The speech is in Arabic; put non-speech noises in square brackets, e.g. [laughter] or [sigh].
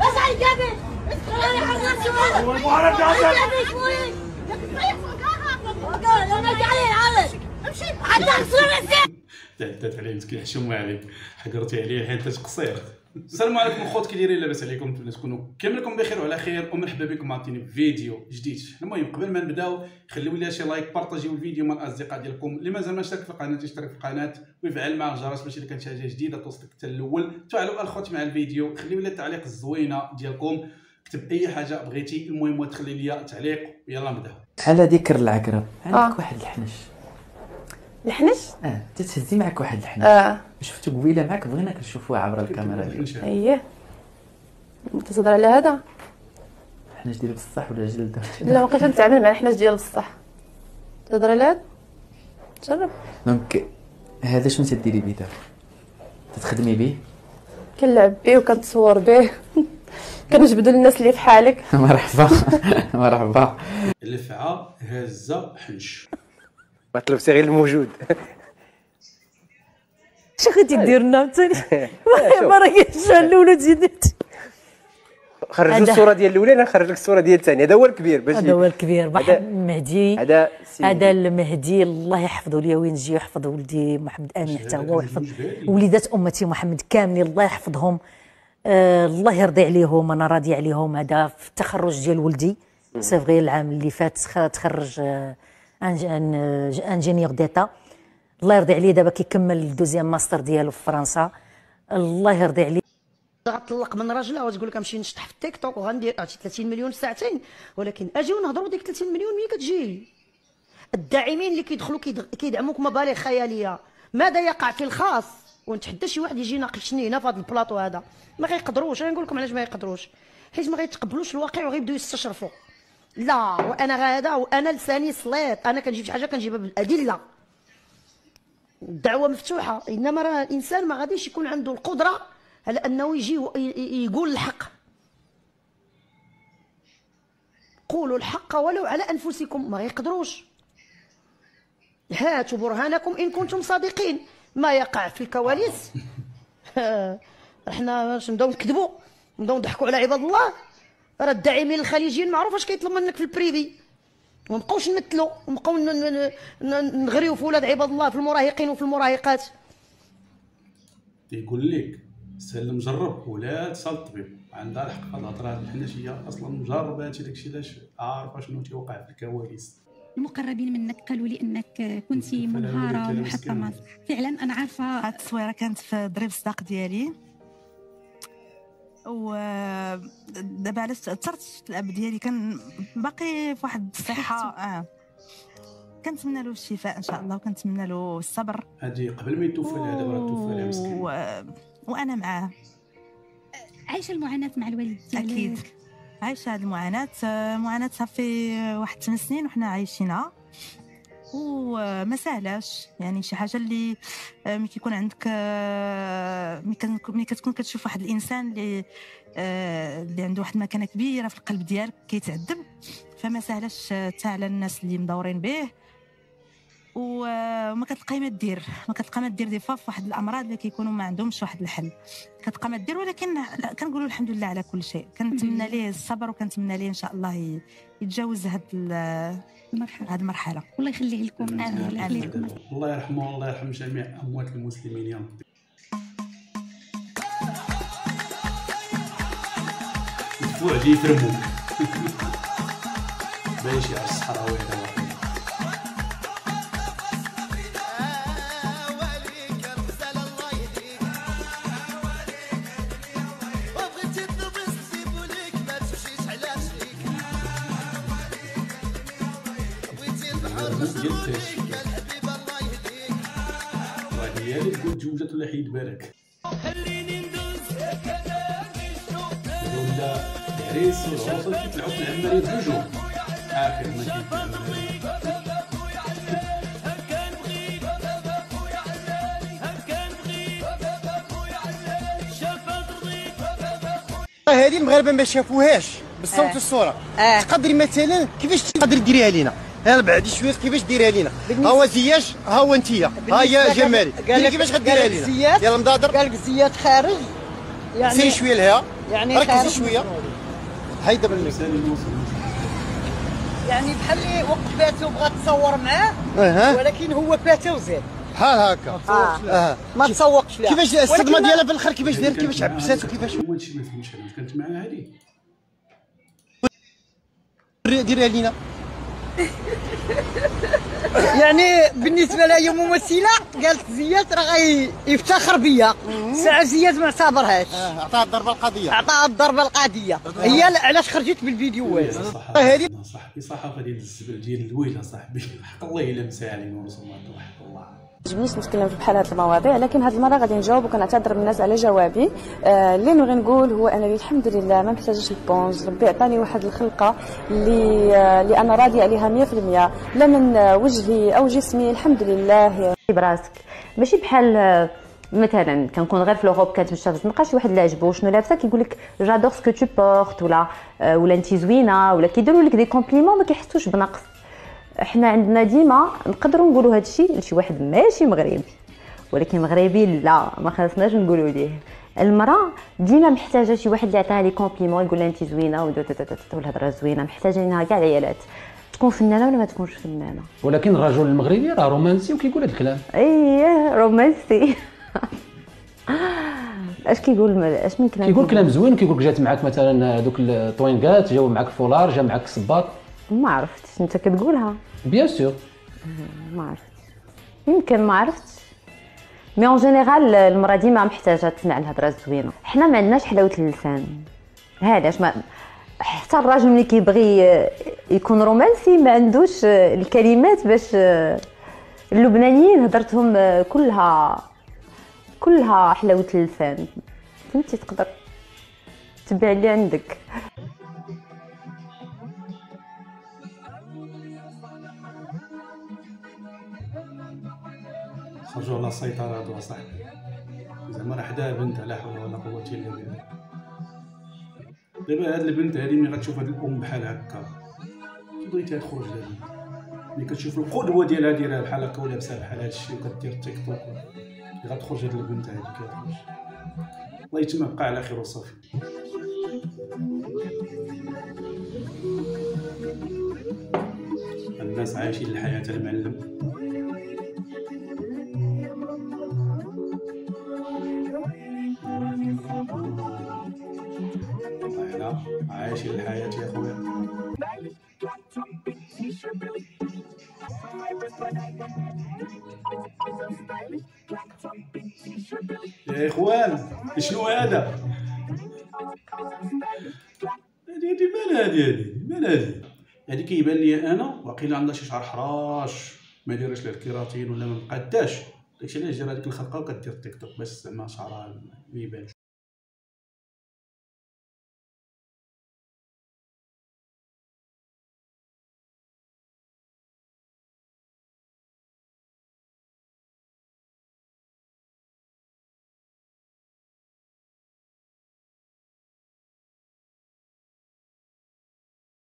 بس على الجبل أنا حرقت لما جعلي العرض امشي حتى نصير تعدات عليه مسكين حشومه عليك. حقرتي عليه حيت قصير. السلام عليكم الخوت كي دايرين لاباس عليكم نتمنى تكونوا كاملكم بخير وعلى خير ومرحبا بكم في فيديو جديد. المهم قبل ما نبداو خليو لي شي like بارطاجيو الفيديو مع الأصدقاء ديالكم اللي مازال ما اشترك في القناة يشترك في القناة ويفعل مع الجرس باش الا كانت شي حاجة جديدة توصلك حتى الأول. تفاعلوا ألخوت مع الفيديو خليو لي التعليق الزوينة ديالكم. كتب أي حاجة بغيتي المهم تخلي لي تعليق. يلا نبداو. على ذكر العقرب عندك آه. واحد الحنش. الحنش آه تتهزي معك واحد الحنش آه. شفتو قبيلة معك؟ بغينا كنشوفوه عبر الكاميرا اييه انت تهضر على هذا؟ الحنش ديال بصح ولا جلد؟ لا ما بقيتش نتعامل مع الحناش ديال بصح. تهضر على هذا؟ جرب دونك هذا شنو تديري بيه دابا تتخدمي به كنلعب به وكنتصور به [laughs] كنجبدو الناس اللي في حالك. [laughs] مرحبا. [laughs] مرحبا. الفعه هازه حنش. مطلوب سي غير الموجود. اش غادي دير لنا عاوتاني. [laughs] ما راكش الاولى زيدت خرجوا هذا- الصورة ديال الأولى أنا نخرج لك الصورة ديال الثانية. هذا هو الكبير باش هذا هو الكبير. هذا- محمد المهدي. هذا هذا المهدي. الله يحفظه لي وين نجي ويحفظ ولدي محمد آمين حتى هو ويحفظ وليدات أمتي محمد كاملين الله يحفظهم. آه الله يرضي عليهم. أنا راضي عليهم. هذا في التخرج ديال ولدي. c'est vrai العام اللي فات تخرج آه ingénieur d'État. الله يرضي عليه دابا كيكمل ال deuxième master ديالو في فرنسا. الله يرضي عليه. غتطلق من راجلها وتقول لك غنمشي نشطح في التيك توك وغندير هادشي 30 مليون ساعتين. ولكن أجي ونهضروا ديك 30 مليون ملي كتجي؟ الداعمين اللي كيدخلوا كيد- كيدعموك مبالغ خيالية. ماذا يقع في الخاص؟ ونتحدى شي واحد يجي يناقشني هنا في هذا البلاطو هذا. ما غيقدروش أنا نقول لكم علاش ما يقدروش حيت ما غيتقبلوش الواقع وغيبداو يستشرفوا. لا وأنا غادا وأنا لساني سليط أنا كنجيب شي حاجة كنجيبها بالأدلة. الدعوه مفتوحة. إنما راه الإنسان ما غاديش يكون عنده القدرة على أنه يجي يقول الحق. قولوا الحق ولو على أنفسكم ما يقدروش. هاتوا برهانكم إن كنتم صادقين. ما يقع في الكواليس. [laughs] إحنا واش نبداو نكذبوا؟ نبداو نضحكوا على عباد الله. راه الداعمين الخليجيين معروف اش كيطلب منك في ال privé وما نبقاوش نمثلوا ن- نغريو في ولاد عباد الله في المراهقين وفي المراهقات. تيقول لك سلم جرب ولا تسال الطبيب عندها الحق هاد الهضرة هاد الحناشيه أصلا مجربه هادشي داكشي علاش عارفة شنو تيوقع في الكواليس المقربين منك قالوا لي إنك كنت منهارة ومحطمة. فعلا أنا عارفة. هاد التصويرة كانت في ضريب الصداق ديالي. و دابا علاش تاثرت الاب ديالي كان باقي في واحد الصحة. [laughs] آه. كنتمنى له الشفاء إن شاء الله وكنتمنى له الصبر. هادي قبل ما يتوفى لها دابا راه توفى لها مسكين و... وأنا معاه. عايشة المعاناة مع الوالد ديالك؟ أكيد. عايشة هاد المعاناة. آه، معاناه صافي واحد 8 سنين وحنا عايشينها. وما سهلاش يعني شي حاجة اللي آه، ملي كيكون عندك آه، ملي كتكون كتشوف واحد الإنسان اللي آه، اللي عنده واحد المكانة كبيرة في القلب ديالك كيتعذب. فما سهلاش حتى على الناس اللي مدورين به وما كتلقاي ما دير ما كتلقى ما دير دي فوا في واحد الأمراض اللي كيكونوا ما عندهمش واحد الحل. كتلقى ما دير ولكن لا كنقولوا الحمد لله على كل شيء. كنتمنى ليه الصبر وكنتمنى ليه إن شاء الله يتجاوز هاد ال- المرحلة. هاد المرحلة. الله يخليه لكم. الله يخليه لكم. الله يرحمه والله يرحم جميع أموات المسلمين. يا ربي أسبوع جي يفرموك باين شي عرس صحراوي هذا ديال التاج. ولا حيد بالك ولا العريس والعروسه كيطلعوا في العماريه اخر ما هذه المغاربة ما شافوهاش بالصوت والصورة. تقدري مثلا كيفاش تقدري ديريها لينا؟ أنا بعد شوية كيفاش ديريها لينا؟ ها هو زياش ها هو انتيا. ها هي جمالي. كيفاش غديريها لينا؟ يلا مضادر قال لك زياد خارج. يعني- سيري شوية لها. يعني ركزي. شوية. سالي موسم يعني بحال اللي وقف باتو بغا تصور معاه ولكن هو باتو وزاد بحال هكا. آه. ما تسوقش لها كيفاش الصدمة ديالها في الآخر كيفاش دارت كيفاش عبسات وكيفاش هو هادشي ما فهمتش كانت معاها هذه ديريها لينا. يعني بالنسبة لها ممثلة قالت زياد راه يفتخر بيا. ساعة زياد ما اعتبرهاش آه عطاها الضربة القضية عطاها الضربة القاضية. هي علاش خرجت بالفيديوهات هذه صاحبي صحافه ديال الزبل ديال الويلة صاحبي. حق الله إلا مساها علينا ورسول الله حق الله. عجبنيش نتكلم في بحال هاد المواضيع لكن هاد المرة غادي نجاوب وكنعتذر من الناس على جوابي. آه اللي نبغي نقول هو أنني الحمد لله ما محتاجش البونج ربي عطاني واحد الخلقة اللي آه اللي أنا راضية عليها 100% لا من وجهي أو جسمي الحمد لله. براسك. ماشي بحال آه، مثلا كنكون غير في l'Europe كنتمشى في الزنقه شي واحد اللي عجبو. شنو لابسة؟ كيقول لك j'adore ce que tu portes ولا آه، ولا انت زوينه ولا كيديروا لك des compliments ما كيحسوش بنقص. حنا عندنا ديما نقدروا نقولوا هذا الشيء لشي واحد ماشي مغربي. ولكن مغربي لا ما خاصناش نقولوا ليه. المرأة ديما محتاجة شي واحد اللي يعطيها les compliments يقول لها انت زوينة والهضرة زوينة محتاجة كاع العيالات. تكون فنانة ولا ما تكونش فنانة؟ ولكن الرجل المغربي راه رومانسي وكيقول هذا الكلام. إيه رومانسي. اش كيقول اش من كلام كيقول كلام زوين كيقول لك جات معاك مثلا دوك الطوينكات جاو معاك فولار جا معاك الصباط ما عرفتش. أنت كتقولها. bien sûr ما عرفتش. يمكن ما عرفتش. mais en général المراه ديما محتاجة تسمع الهضره الزوينه حنا ما عندناش حلاوة اللسان. هذاش ما حتى الراجل ملي كيبغي يكون رومانسي ما عندوش الكلمات باش اللبنانيين هضرتهم كلها كلها حلاوة اللسان. فهمتي؟ تقدر تبيع اللي عندك. خرجوا على السيطرة هادو اصاحبي زعما راه حدا بنت لا حول ولا قوة إلا بالله. دابا هاد البنت هادي ملي غتشوف هاد الأم بحال هكا بغيتها تخرج لها. ملي كتشوف القدوة ديالها دايرها بحال هكا ولابسه بحال هادشي وكدير تيك توك كي غتخرج هاد البنت هادي كتخرج. الله يتم بقى على خير وصافي. الناس عايشين الحياة المعلم لا عايش الحياة يا خويا يا إخوان شنو هذا؟ هادي مال هادي هادي مال هادي هادي كيبان لي أنا واقيلا عندها شي شعر حراش ما دايرش لا الكيراتين ولا ما مقاداش داكشي علاش جا هذيك الخلقة وكدير تيك توك باش زعما شعرها ما يبانش.